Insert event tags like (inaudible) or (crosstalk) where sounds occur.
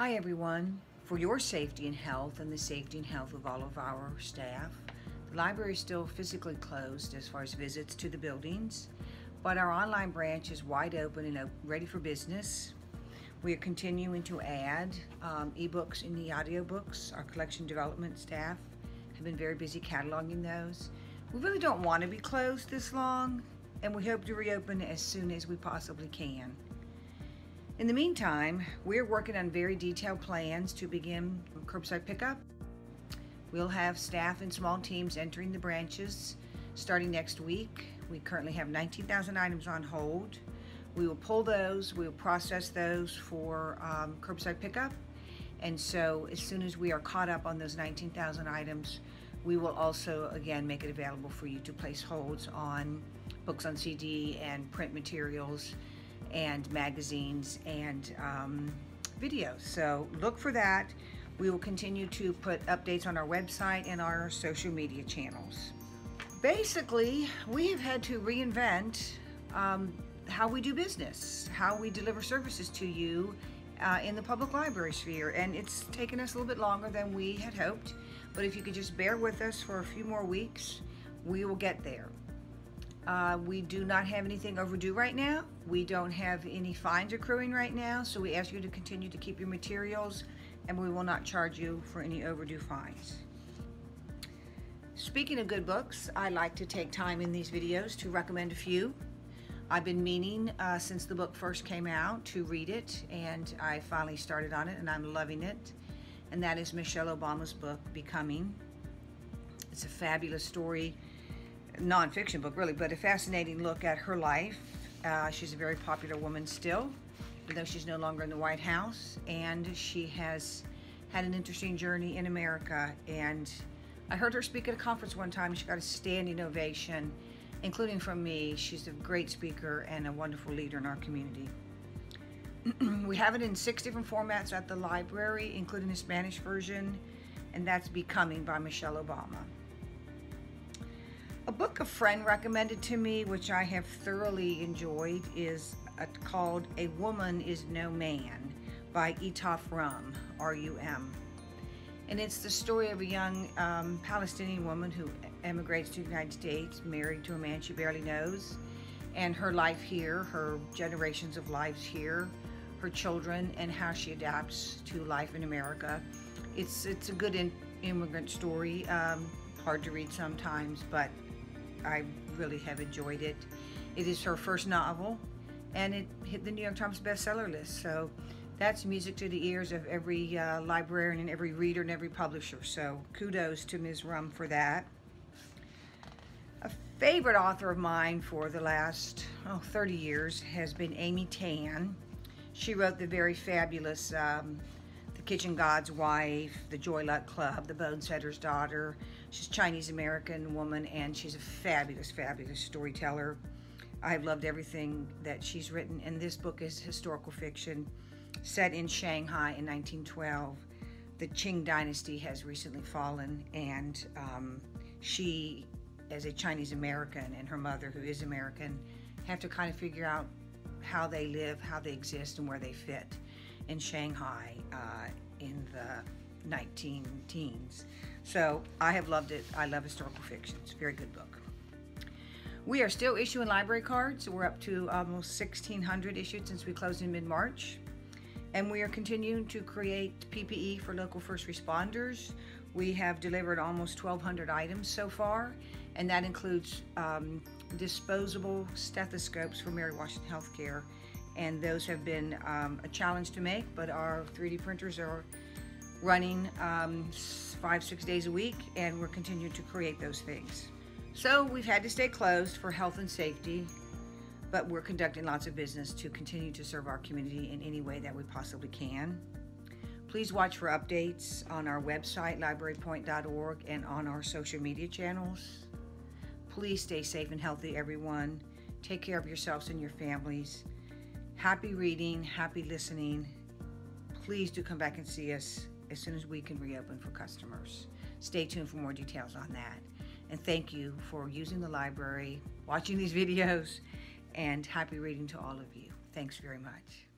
Hi everyone. For your safety and health and the safety and health of all of our staff, the library is still physically closed as far as visits to the buildings, but our online branch is wide open and ready for business. We are continuing to add um, ebooks and the audiobooks. Our collection development staff have been very busy cataloging those. We really don't want to be closed this long, and we hope to reopen as soon as we possibly can. In the meantime, we're working on very detailed plans to begin curbside pickup. We'll have staff and small teams entering the branches starting next week. We currently have 19,000 items on hold. We will pull those, we will process those for um, curbside pickup. And so as soon as we are caught up on those 19,000 items, we will also again make it available for you to place holds on books on CD and print materials and magazines and um, videos. So look for that. We will continue to put updates on our website and our social media channels. Basically, we have had to reinvent um, how we do business, how we deliver services to you uh, in the public library sphere. And it's taken us a little bit longer than we had hoped. But if you could just bear with us for a few more weeks, we will get there. Uh, we do not have anything overdue right now. We don't have any fines accruing right now, so we ask you to continue to keep your materials and we will not charge you for any overdue fines. Speaking of good books, I like to take time in these videos to recommend a few. I've been meaning uh, since the book first came out to read it and I finally started on it and I'm loving it. And that is Michelle Obama's book, Becoming. It's a fabulous story nonfiction book, really, but a fascinating look at her life. Uh, she's a very popular woman still, even though she's no longer in the White House, and she has had an interesting journey in America. And I heard her speak at a conference one time. She got a standing ovation, including from me. She's a great speaker and a wonderful leader in our community. (clears throat) we have it in six different formats at the library, including a Spanish version, and that's Becoming by Michelle Obama. A book a friend recommended to me, which I have thoroughly enjoyed, is a, called A Woman is No Man by Etaf Rum, R-U-M. And it's the story of a young um, Palestinian woman who emigrates to the United States, married to a man she barely knows, and her life here, her generations of lives here, her children, and how she adapts to life in America. It's, it's a good in, immigrant story, um, hard to read sometimes, but I really have enjoyed it. It is her first novel, and it hit the New York Times bestseller list. So that's music to the ears of every uh, librarian and every reader and every publisher. So kudos to Ms. Rum for that. A favorite author of mine for the last oh, 30 years has been Amy Tan. She wrote the very fabulous um, The Kitchen God's Wife, The Joy Luck Club, The Bonesetter's Daughter, She's a Chinese American woman and she's a fabulous, fabulous storyteller. I've loved everything that she's written, and this book is historical fiction set in Shanghai in 1912. The Qing dynasty has recently fallen, and um, she, as a Chinese American, and her mother, who is American, have to kind of figure out how they live, how they exist, and where they fit in Shanghai uh, in the 19 teens. So I have loved it. I love historical fiction. It's a very good book. We are still issuing library cards. We're up to almost 1,600 issued since we closed in mid-March. And we are continuing to create PPE for local first responders. We have delivered almost 1,200 items so far, and that includes um, disposable stethoscopes for Mary Washington Healthcare. And those have been um, a challenge to make, but our 3D printers are running um, five, six days a week, and we're continuing to create those things. So we've had to stay closed for health and safety, but we're conducting lots of business to continue to serve our community in any way that we possibly can. Please watch for updates on our website, librarypoint.org, and on our social media channels. Please stay safe and healthy, everyone. Take care of yourselves and your families. Happy reading, happy listening. Please do come back and see us as soon as we can reopen for customers. Stay tuned for more details on that. And thank you for using the library, watching these (laughs) videos, and happy reading to all of you. Thanks very much.